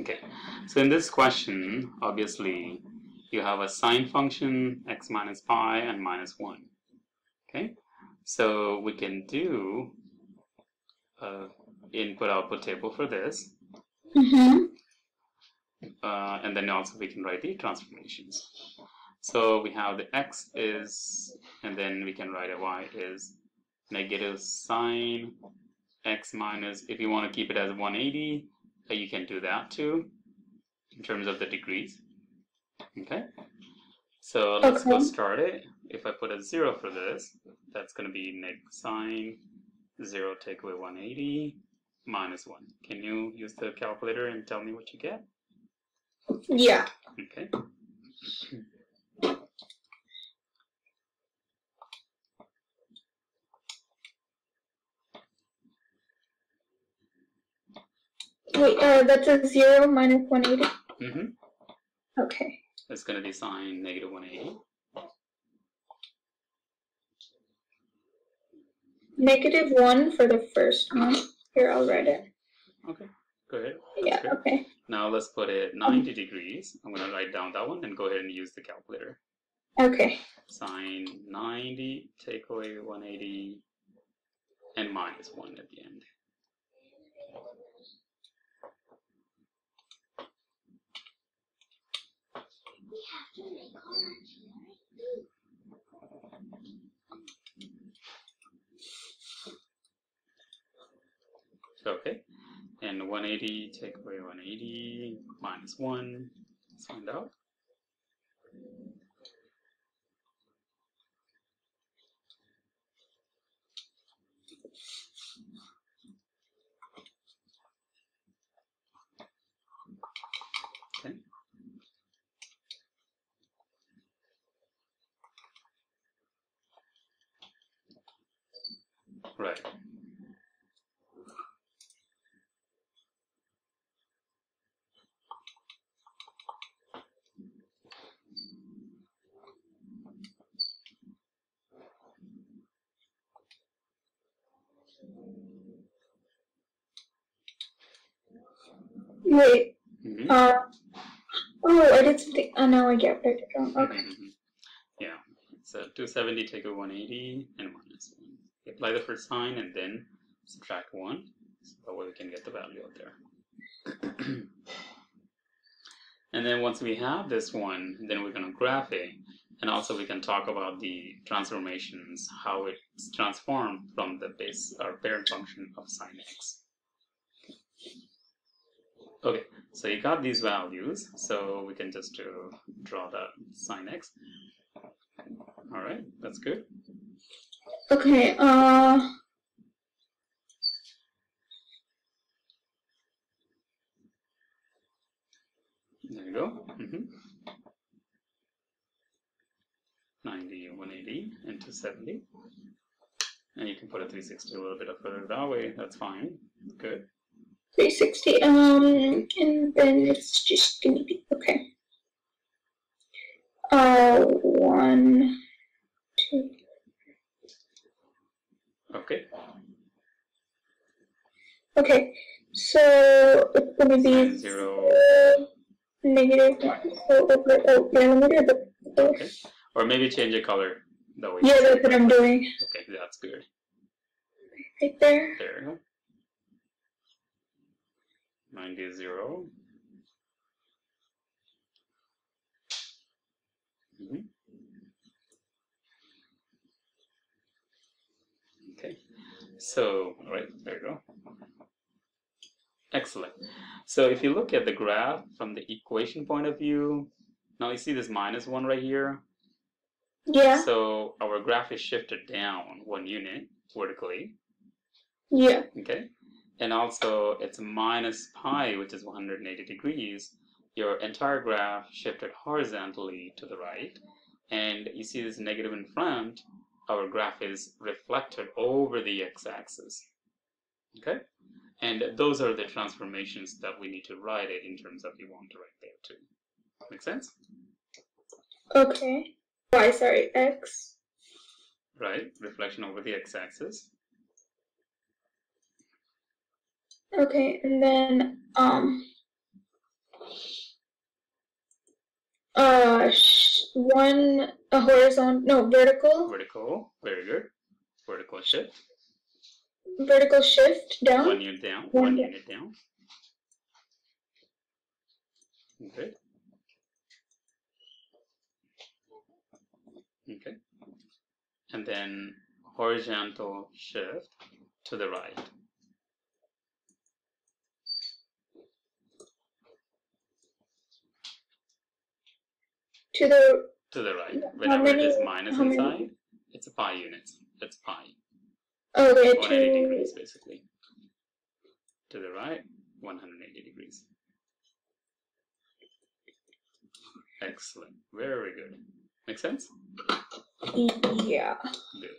Okay, so in this question, obviously, you have a sine function, x minus pi and minus 1. Okay, so we can do uh, input-output table for this. Mm-hmm. Uh, and then also we can write the transformations. So we have the x is, and then we can write a y is negative sine x minus, if you want to keep it as 180, uh, you can do that too, in terms of the degrees. Okay, so let's go start it. If I put a zero for this, that's going to be neg sine 0 take away 180 minus 1. Can you use the calculator and tell me what you get? Yeah. Okay. Wait, uh, that's a zero minus one eighty. Mm-hmm. Okay. It's going to be sine negative 180. Negative one for the first one. Here, I'll write it. Okay, go ahead. That's Yeah. Okay. Now let's put it 90 degrees. I'm going to write down that one and go ahead and use the calculator. Okay. Sine 90, take away 180, and minus 1 at the end. Okay, and 180, take away 180, minus 1. Let's find out. Okay. Right. Wait. Mhm. Uh. Oh, I did something. Oh, now I get where to go. Okay. Mhm. Yeah, so 270 take a 180 and minus 1. You apply the first sine and then subtract 1. So that way we can get the value out there. and then once we have this one, then we're going to graph it. And also we can talk about the transformations, how it's transformed from the base or parent function of sine x. Okay, so you got these values, so we can just uh, draw that sine x. All right, that's good. Okay. Uh. There you go. hmm 90, 180, and 270. And you can put a 360 a little bit further that way. That's fine. Good. 360. Um, and then it's just gonna be okay. Uh, one, two. Okay. Okay, so it's gonna be zero. negative. Oh, okay, oh, yeah, let me do the. Okay. Or maybe change the color. That way. Yeah, that's what I'm doing. Okay, that's good. Right there. There you 90, 0. Mhm. Okay, so, all right, there you go. Excellent. So if you look at the graph from the equation point of view, now you see this minus 1 right here. Yeah, So our graph is shifted down one unit vertically. yeah. Okay, and also it's minus pi, which is 180 degrees. Your entire graph shifted horizontally to the right, and you see this negative in front. Our graph is reflected over the x-axis. Okay, and those are the transformations that we need to write it in terms of you want to write there too. Make sense? Okay. Y, sorry, X. Right, reflection over the x-axis. Okay, and then, um, Uh, sh- one a horizontal, no vertical, Vertical, very good. Vertical shift, vertical shift down. one unit down, One one unit down. Good. Okay. And then horizontal shift to the right. To the To the right. Whenever it is many- minus how many- it's a pi units. It's pi. okay 180 to degrees basically. To the right, 180 degrees. Excellent. Very good. Make sense? yeah. Good.